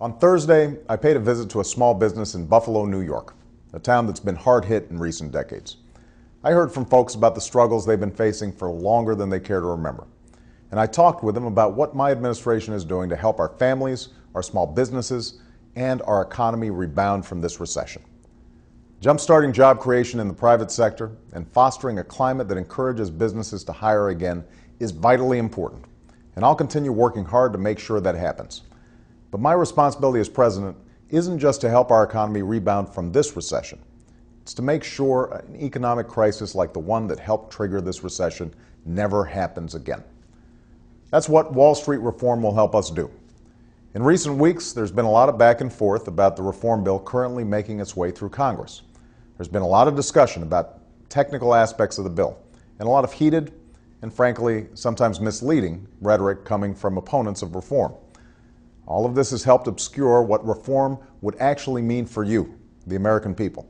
On Thursday, I paid a visit to a small business in Buffalo, New York, a town that's been hard hit in recent decades. I heard from folks about the struggles they've been facing for longer than they care to remember. And I talked with them about what my administration is doing to help our families, our small businesses, and our economy rebound from this recession. Jumpstarting job creation in the private sector and fostering a climate that encourages businesses to hire again is vitally important. And I'll continue working hard to make sure that happens. But my responsibility as president isn't just to help our economy rebound from this recession. It's to make sure an economic crisis like the one that helped trigger this recession never happens again. That's what Wall Street reform will help us do. In recent weeks, there's been a lot of back and forth about the reform bill currently making its way through Congress. There's been a lot of discussion about technical aspects of the bill, and a lot of heated and frankly sometimes misleading rhetoric coming from opponents of reform. All of this has helped obscure what reform would actually mean for you, the American people.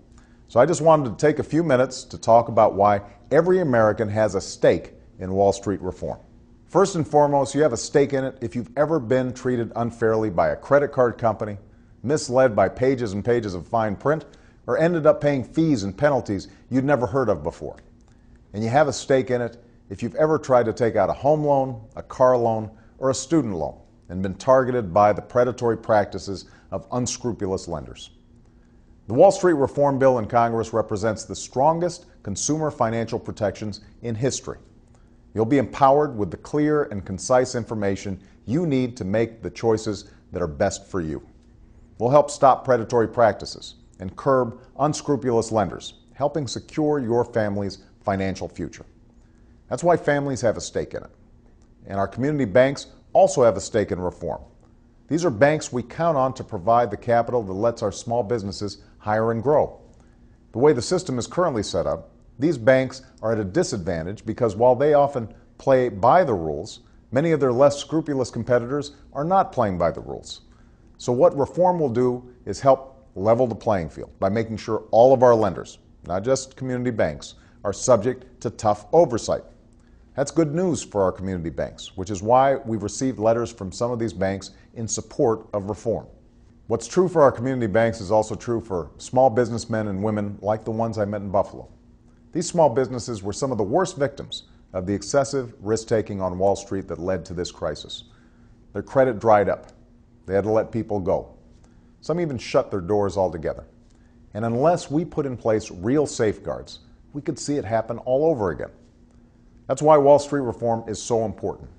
So I just wanted to take a few minutes to talk about why every American has a stake in Wall Street reform. First and foremost, you have a stake in it if you've ever been treated unfairly by a credit card company, misled by pages and pages of fine print, or ended up paying fees and penalties you'd never heard of before. And you have a stake in it if you've ever tried to take out a home loan, a car loan, or a student loan and been targeted by the predatory practices of unscrupulous lenders. The Wall Street Reform Bill in Congress represents the strongest consumer financial protections in history. You'll be empowered with the clear and concise information you need to make the choices that are best for you. We'll help stop predatory practices and curb unscrupulous lenders, helping secure your family's financial future. That's why families have a stake in it. And our community banks also have a stake in reform. These are banks we count on to provide the capital that lets our small businesses hire and grow. The way the system is currently set up, these banks are at a disadvantage because while they often play by the rules, many of their less scrupulous competitors are not playing by the rules. So, what reform will do is help level the playing field by making sure all of our lenders, not just community banks, are subject to tough oversight. That's good news for our community banks, which is why we've received letters from some of these banks in support of reform. What's true for our community banks is also true for small businessmen and women like the ones I met in Buffalo. These small businesses were some of the worst victims of the excessive risk taking on Wall Street that led to this crisis. Their credit dried up. They had to let people go. Some even shut their doors altogether. And unless we put in place real safeguards, we could see it happen all over again. That's why Wall Street reform is so important.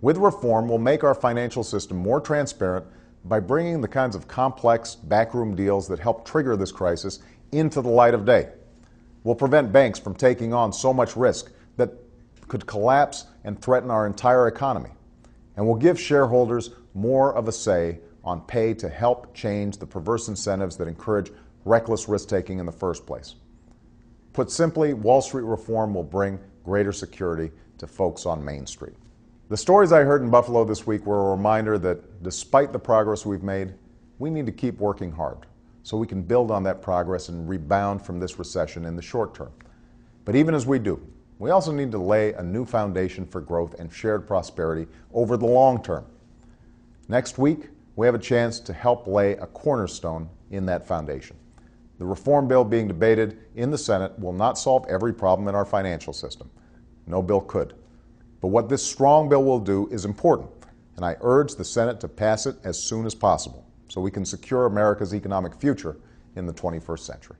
With reform, we'll make our financial system more transparent by bringing the kinds of complex backroom deals that help trigger this crisis into the light of day. We'll prevent banks from taking on so much risk that could collapse and threaten our entire economy. And we'll give shareholders more of a say on pay to help change the perverse incentives that encourage reckless risk taking in the first place. Put simply, Wall Street reform will bring greater security to folks on Main Street. The stories I heard in Buffalo this week were a reminder that despite the progress we've made, we need to keep working hard so we can build on that progress and rebound from this recession in the short term. But even as we do, we also need to lay a new foundation for growth and shared prosperity over the long term. Next week, we have a chance to help lay a cornerstone in that foundation. The reform bill being debated in the Senate will not solve every problem in our financial system. No bill could. But what this strong bill will do is important, and I urge the Senate to pass it as soon as possible so we can secure America's economic future in the 21st century.